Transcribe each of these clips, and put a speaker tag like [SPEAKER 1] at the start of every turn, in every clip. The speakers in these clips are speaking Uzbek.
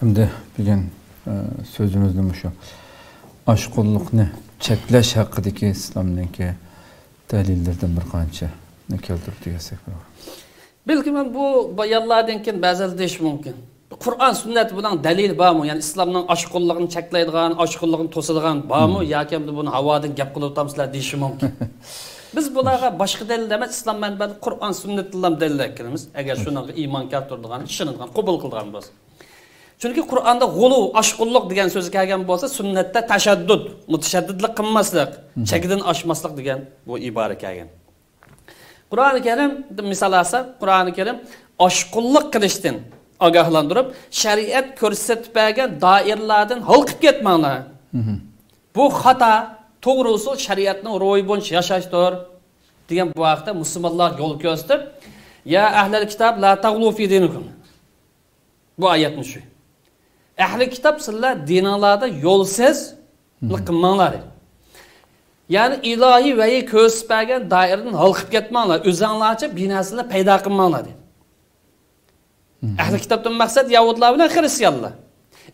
[SPEAKER 1] Hem Şimdi bugün e, sözümüz şu. Aşkulluk ne? Çekleş hakkıdaki İslam'daki delillerden bir kança. Ne keldir
[SPEAKER 2] diyersek var. Belki ben bu bayallardan keyin ba'zan deyish mumkin. Kur'an sünnat bunun delil barmı? Yani İslam'ın aşkulluğunu çekleyidigan, aşkulluğunu tosadığan barmı? Hmm. Yoki buni havodan gap qilib o'tamsizlar deyishi mumkin. Biz bularga başka delil demez, İslam menbeli Kur'an sünnet dillam delil ekirimiz. Eğer şuna iman keltirdigan, işinilgan, kabul kıldigan bo'lsa. Chunki qur'onda g'ulu oshqulluq degan so'z kelgan bo'lsa sunnatda tashaddud mutashaddidlik qilmaslik chekidan oshmaslik degan bu ibora kelgan. Qur'oni karim misol olsa qur'oni karim oshqulluq qilishdan ogohlantirib shariat ko'rsatib bergan doiralardan halqib ketmanglar bu xato to'g'ri usul shariatni ro'yi yashashdir degan bu haqda musulmonlar yo'l ko'rsatib ya ahlal kitob la tag'lu fi dinikum. Bu oyatni shu ahli kitob sizlar dininglarda yo'lsiz qilmanglar ya'ni ilohiy vayi ko'rsatib bergan doiradan halqib ketmanglar o'zinglarcha binasini paydo qilmanglar dedi. Ahli kitobdan maqsad yahudlar bilan xristianlar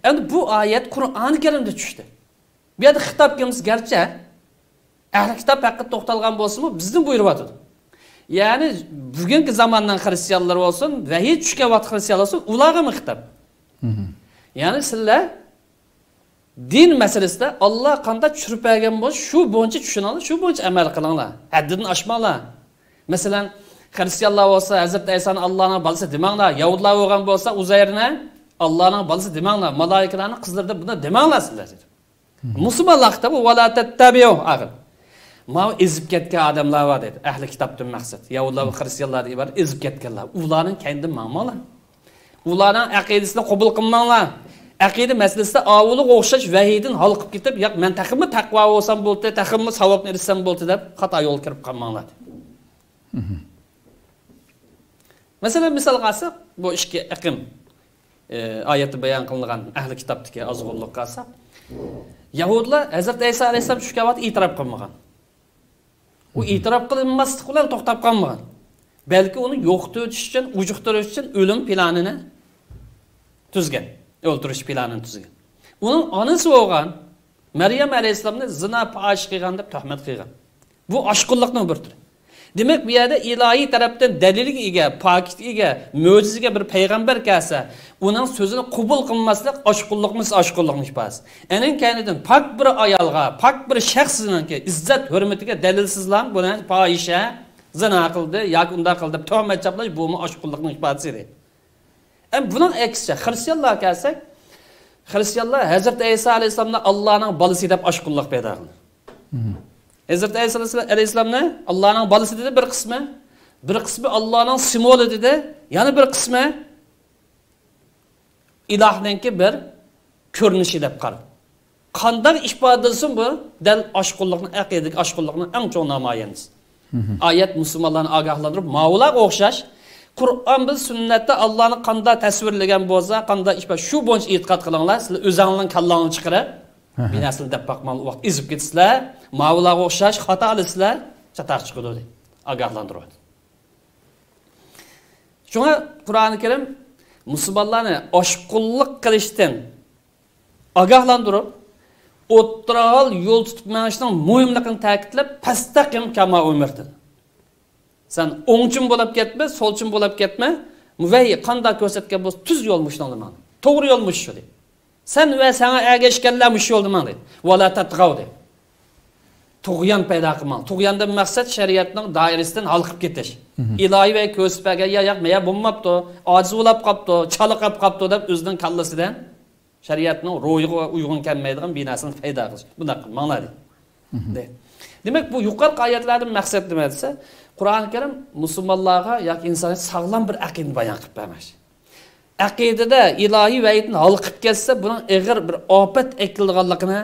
[SPEAKER 2] endi bu oyat qur'oni karimda tushdi. Bu yerda xitob qilamiz garchi ahli kitob haqida to'xtalgan bo'lsinmi bizni buyuryotidi ya'ni bugungi zamondan xristianlar bo'lsin vahiy tushgan vaqt xristianlar bo'lsin ularga xitob ya'ni sizlar din masalasida olloh qanday tushirib bergan bo'lsa shu bo'yicha tushuninglar shu bo'yicha amal qilinglar. Haddidan oshmanglar. Masalan xristianlar bo'lsa hazrati aysoni allohni bolasi demanglar. Yahudlar bo'lgan bo'lsa uzayrni allohni bolasi demanglar. Malaikalarni qizlari deb buni demanglar sizlar dedi. Musulmonlar kitobi mana ezib ketgan odamlar bor dedi. Ahli kitobdan maqsad yahudlar va xristianlar iborat ezib ketganlar ularning kendidan mangmanglar ularning aqidasini qabul qilmanglar. Aqida masalasida ovuliga o'xshash vahiydan halqib ketib yo'q man taqimmi taqvo bo'lsam bo'ldi taqimmi savobni erishsam bo'ldi deb xato yo'lga kirib qolmanglar. Masalan misol qilsak bu ishga iqim oyatda bayon qilingan ahli kitobdagi ozg'unlik qilsak yahudlar hazrati ayso alayhissalom tushgan vaqt e'tirof qilmagan. U e'tirof qilinmaslik bilan to'xtab qolmagan. Balki uni yo'qitib o'tish uchun ujuqtirish uchun o'lim planini tuzgan o'ltirish planini tuzgan. Uning onasi bo'lgan maryam alayhissalomni zino fohish qilgan deb tuhmat qilgan. Bu oshqulliqni bir turi. Demak bu yerda ilohiy tarafdan dalilga ega pokitga ega mo'jizaga bir payg'ambar kelsa uning so'zini qabul qilmaslik oshqulliqmiz oshqulliqni ifodasi aning kaynidan pok bir ayolga pok bir shaxsniki izzat hurmatiga dalilsizlar buni fohisha zina qildi yoki unday qildi deb tuhmat chaplash bu oshqulliqni ifodasi edi buning aksicha xristianlar kelsak xristianlar hazrati ayso alayhissalomni allohning bolasi deb oshqulliq paydo qildi hazrati ayso alayhissalomni allohning bolasi dedi bir qismi bir qismi allohning simvoli dedi. Yana bir qismi ilohniki bir ko'rinishi deb qarab qanday ifodalsin bu. Dal oshqulliqni aqidaga oshqulliqni eng cho'ng namoyandasi oyat musulmonlarni ogohlantirib mavlaga o'xshash. Qur'on biz sunnatda allohni qanday tasvirlagan bo'lsa qanday ish shu bo'yicha e'tiqod qilinglar. Sizlar o'zinglarni kallangni chiqarib binasini deb boqmang vaqt ezib ketasizlar mavlaga o'xshash xato qilasizlar chataq chiqadi deb ogohlantiryapti shunga qur'oni karim musulmonlarni oshqulliq qilishdan ogohlantirib o'ttirol yo'l tutib manishning muhimligini ta'kidlab pastaqim kama umirdi san o'ngchin bo'lib ketma so'lchin bo'lib ketma va qanday ko'rsatgan bo'lsa tuz yo'lmish to'g'ri yo'lmish shu deydi san va sanga ergashganlar mush yo'lda man deydi vala tatg'ov deydi tug'yon paydo qilmang. Tug'yondan maqsad shariatning doirasidan halqib ketish. Ilohiy va ko'rsatmaga yo'q ya bo'lmabdi ojiz bo'lib qolibdi chaliqib qolibdi deb o'zining kallasidan shariatning ro'yiga uyg'un kelmaydigan binasini paydo qilish. Bunaqa qilmanglar deydi demak bu yuqorqi oyatlarni maqsad nima desa qur'oni karim musulmonlarga yoki insoniyat sog'lom bir aqidani bayon qilib bermoqchi. Aqidada ilohiy vayidni halqib ketsa buni ig'ir bir ofat aytilganligini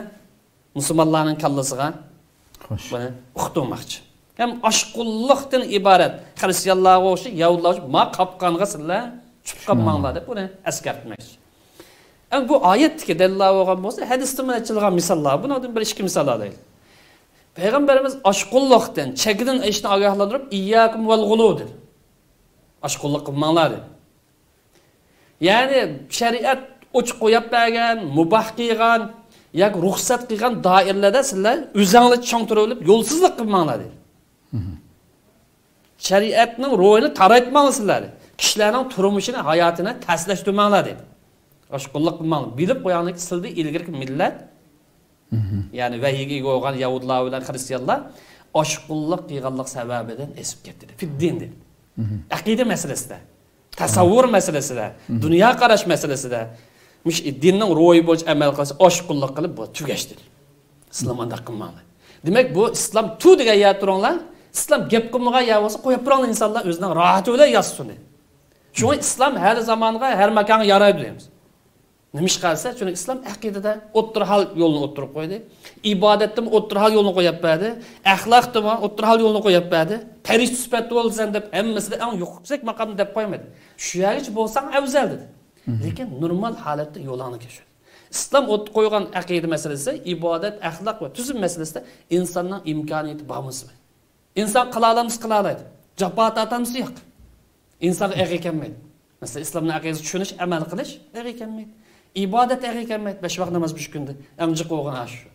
[SPEAKER 2] musulmonlarning kallasiga buni uqtirmoqchi. Ham oshqulliqdan iborat. Xristianlarga o'xshab yahudlar ma qopqonga sizlar tushib qolmanglar deb buni eskartmoqchi bu oyatdagi dalillar bo'lgan bo'lsa hadisda aytilgan misollar bundan bir ikki misol olaylik payg'ambarimiz oshqulliqdan chekidan ishni ogohlantirib iyyakum val g'ulu dedi. Oshqulliq qilmanglar dedi. Ya'ni shariat ochiq qo'yib bergan mubah qilgan yoki ruxsat qilgan doiralarda sizlar o'zinglar chong turib yo'lsizlik qilmanglar deydi shariatning ro'yini taraytmanglar kishilarning turmushini hayotini taslashtirmanglar dedi oshqulliq qilmanglar bilib qo'yinglarki sizlarni ilgirgi millat. Ya'ni vahiyga ega bo'lgan yahudlar bilan xristianlar oshqulliq qilganlik sababidan esib ketdi fiddin dedi aqida masalasida tasavvur masalasida dunyoqarash masalasida dinning ro'yi bo'yicha amal qilsa oshqulliq qilib bu tugashdi islom undaq qilmadi demak bu islom tu degan yer turinglar islom gap qilmagan yer bo'lsa qo'yib turinglar insonlar o'zining rohati bilan yozsin shunga islom har zamonga har makonga yaraydi deymiz. Nima ish qilsa chunki islom aqidada o'ttir hal yo'lni o'ttirib qo'ydi. İbodatda o'ttir hal yo'lni qo'yib berdi axloqda o'ttir hal yo'lni qo'yib berdi farishta sifatida bo'lsan deb hammasida eng yuksak maqomni deb qo'ymadi shu yergacha bo'lsang afzal dedi. Lekin normal holatda yo'lingni kesadi islom o't qo'ygan aqida masalasi ibodat axloq va tuzum masalasida insonning imkoniyati bormi inson qila olamiz qila oladi jafo tortamiz yo'q. İnsonga ag ekanmaydi masalan islomni aqidasini tushunish amal qilish ag ekanmaydi ibodat ekanmaydi besh vaqt namoz shu kunda. Amjiq bo'lgan shu.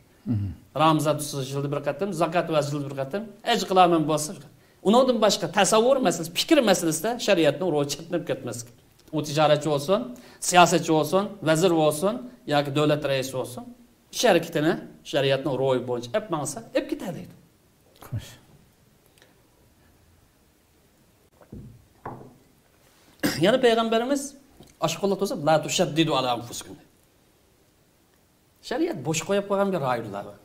[SPEAKER 2] Ramzon yilda bir qatim zakot va yilda bir qatim. Aj qilaman bo'lsa undan boshqa tasavvur masalasi fikr masalasida shariatni ro'y chetnab ketmaslik u tijoratchi bo'lsin siyosatchi bo'lsin vazir bo'lsin yoki davlat raisi bo'lsin ish harakatini shariatni ro'yi bo'yicha ep mangsa ep ketadi deydi xo'sh. Yana payg'ambarimiz oshqo'lliq bo'lsa la tushaddidu ala anfusikum. Shariat bo'sh qo'yib qo'ygan bir oyatlar bor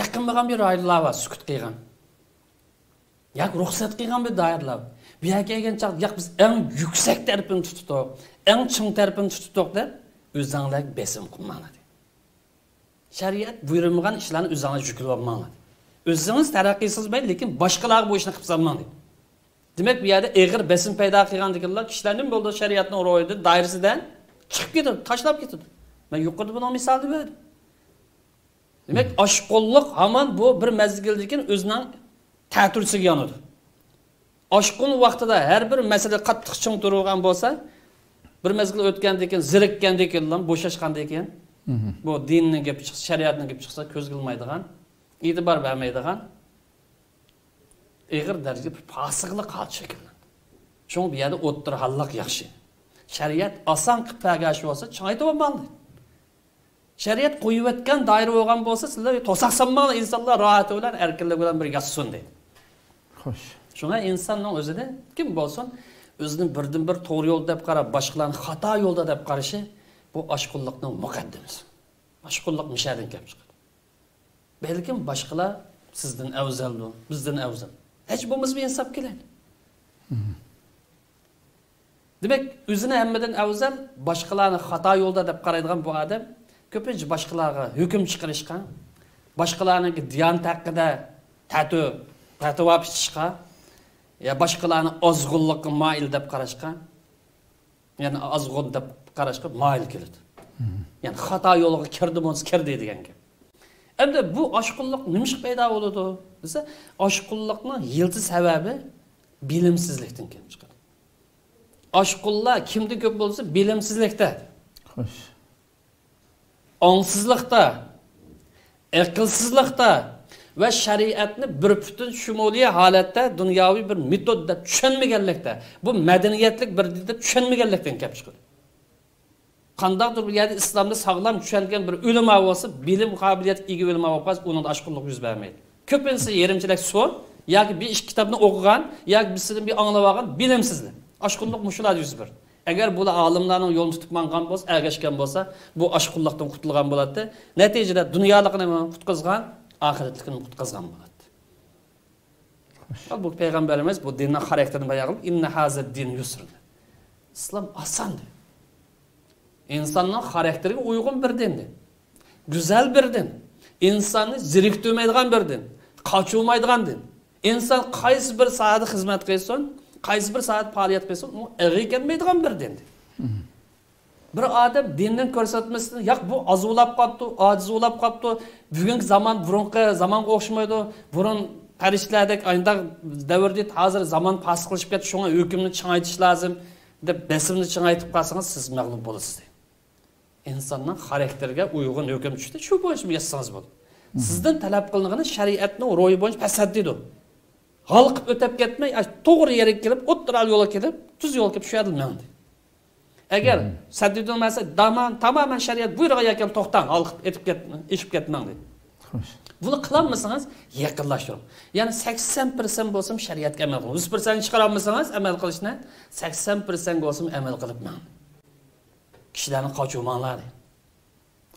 [SPEAKER 2] yaqin bo'lgan bir oyatlar bor sukut qilgan. Yak ruxsat qilgan bir doirlar bu yerga kelgan chaq yak biz eng yuksak tarafini tutdik eng ching tarafini tutdik deb o'zinglar besim qilmanglar shariat buyurmagan ishlarni o'zingiz yuklab olmanglar o'zingiz taraqqiy lekin boshqalarga bu ishni qilib solmang deydi demak bu yerda eg'ir besim paydo qilgan deganlar kishilar nima bo'ldi shariatni ro'yida doirasidan chiqib ketadi tashlab ketadi man yuqorida buni misolni berdim. Demak oshqo'lliq hamon bu bir mazgildan keyin o'zining ta'tursiga yonadi. Oshqun vaqtida har bir masala qattiq ching turgan bo'lsa bir mezgil o'tgandan keyin zirikkandan keyin bo'shashgandan keyin bu dinni gapi chiqsa shariatni gapi chiqsa ko'z qilmaydigan e'tibor bermaydigan Eğir dergi bir pasıqlı qal çekimin. Şunu bir yerde ottur hallak yakşı. Şeriat asan kıpagaşı olsa çay topamalı. Şeriat koyu etken daire olgan olsa sizler tosaksanmalı insanlar rahat olan erkenlik olan bir yatsın dedi.
[SPEAKER 1] Hoş.
[SPEAKER 2] Şuna insanın özüne kim olsun özünün birden bir doğru yolda hep karab, başkalarının hata yolda hep karışı bu aşkulluğun mukaddemesi. Aşkulluk müşerden kep çıkar. Belki başkalar sizden evzeldir, bizden evzeldir hech insof keladi demak o'zini hammadan afzal boshqalarni xato yo'lda deb qaraydigan bu odam ko'pincha boshqalarga hukm chiqarishga boshqalarniki diyonat haqida tatu fatvo bitishga ya boshqalarni ozg'unlikqa moyil deb qarashga ya'ni ozg'un deb qarashga moyil keladi ya'ni xato yo'lga kirdi bo'lsa kirdi degan gap endi bu oshqunliq nima paydo bo'ladi desa oshqunliqni yildi sababi bilimsizlikdan kelib chiqadi. Oshqunlar kimda ko'p bo'lsa bilimsizlikda.
[SPEAKER 1] Xo'sh.
[SPEAKER 2] Ongsizlikda aqlsizlikda va shariatni bir butun shumuliy holatda dunyoviy bir metodda tushunmaganlikda bu madaniyatlik bir deb tushunmaganlikdan kelib chiqadi. Qandaqdir bir yerda islomni sog'lom tushungan bir ulamo bo'lsa bilim qobiliyatiga ega ulamo bo'lib qolsa uni oshqunlik yuz bermaydi ko'pincha yarimchilik suv yoki bir ish kitobni o'qigan yoki bizdan bir anglab olgan bilimsizlik oshqunlik mushular yuz berdi agar bular olimlarning yo'lini tutib mangan bo'lsa ergashgan bo'lsa bu oshqunlikdan qutulgan bo'ladi natijada dunyolikni qutqizgan oxiratlikni qutqazgan bo'ladi bu payg'ambarimiz bu dinni xarakterini bayon qilib inna din yusr islom oson insonning xarakteriga uyg'un bir din go'zal bir din insonni zeriktirmaydigan bir din qochilmaydigan din. Inson qaysi bir soatda xizmat qilsin qaysi bir soat faoliyat qilsin u ig'i kelmaydigan bir din bir odam dinning ko'rsatmasini yo'q bu ozuvlab qolibdi ojizlab qolibdi bugungi zamon burungi zamonga o'xshamaydi burun farishtalardek ayndaq davrda hozir zamon pastlashib ketdi shunga hukmni changaytish lozim deb qolsangiz siz mag'lub bo'lasiz insonning xarakteriga uyg'un hukm tushdi. Shu bo'yicha yassangiz bo'ldi. Sizdan talab qilingani shariatni ro'yi bo'yicha tasaddidu g'alqib o'tib ketmay to'g'ri yerga kelib o'ttiral yo'lga kelib tuz yo'lga kelib shu yerda agar saddid bo'lmasa tamoman shariat buyrug'i ekan to'xtang g'alqib etib ketmang eshib ketmang deydi buni qilolmasangiz yaqinlashtiring ya'ni sakson persent bo'lsin shariatga amal qiling yuz persent chiqarolmasangiz amal qilishni sakson persent bo'lsin amal qilib man kishilarni qochuvmanglar deydi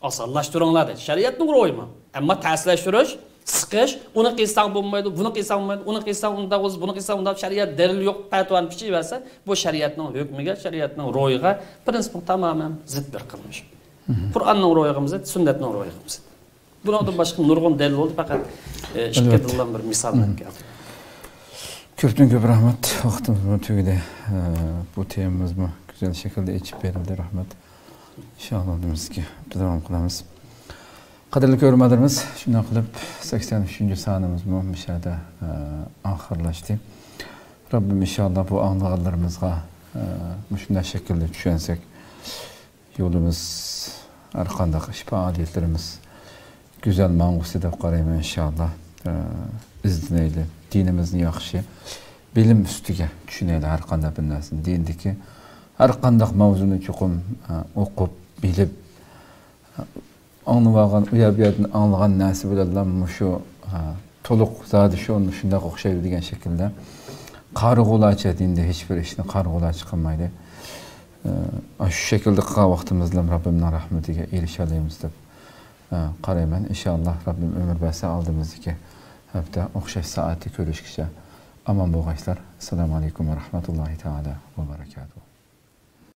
[SPEAKER 2] osonlashtiringlar deydi shariatni ro'ymi ammo ta'sirlashtirish siqish uni qilsang bo'lmaydi buni qilsang bo'lmaydi uni qilsang unda o'zi buni qilsang unda shariat dalil yo'q patvani pichaversa bu shariatning hukmiga shariatning ro'yiga prinsipi tamoman zid bir qilmish qur'onning ro'yig'imiz sunnatning ro'yig'imiz bulardan boshqa nurg'un dalil bo'ldi faqat e,
[SPEAKER 1] Albatta.
[SPEAKER 2] dildan bir misol keldim
[SPEAKER 1] ko'pdan ko'p rahmat. Vaqtimiz tugadi bu temamiz bu güzel şekilde içip verildi. Rahmat inshaalloh o'zimizga davom qilamiz qadrli ko'rmadirmiz shunday qilib sakson uchinchi sonimiz mishada oxirlashdi robbim inshaalloh bu anglag'anlarimizga shunday shaklda tushunsak yo'limiz har qanday ish faoliyatlarimiz go'zal mangusi deb qarayman inshaalloh izlanayli dinimizni yaxshi bilim ustiga tushunayli har qanday bir narsani dindiki har qanday mavzuni chuqur o'qib bilib anglab olgan u yer bu yerdan anglagan narsa bilan shu to'liq zodi shu shundoq o'xshaydi degan shaklda. Qarg'ulacha dinda hech bir ishni qarg'ulacha qilmaydi. Shu shaklda qilgan vaqtimizda robbimning rahmatiga erishalaymiz deb qarayman. İnshaalloh robbim umr bersa oldimizdagi hafta o'xshash soatda ko'rishguncha omon bo'lg'aysizlar assalomu alaykum va rahmatullohi taala va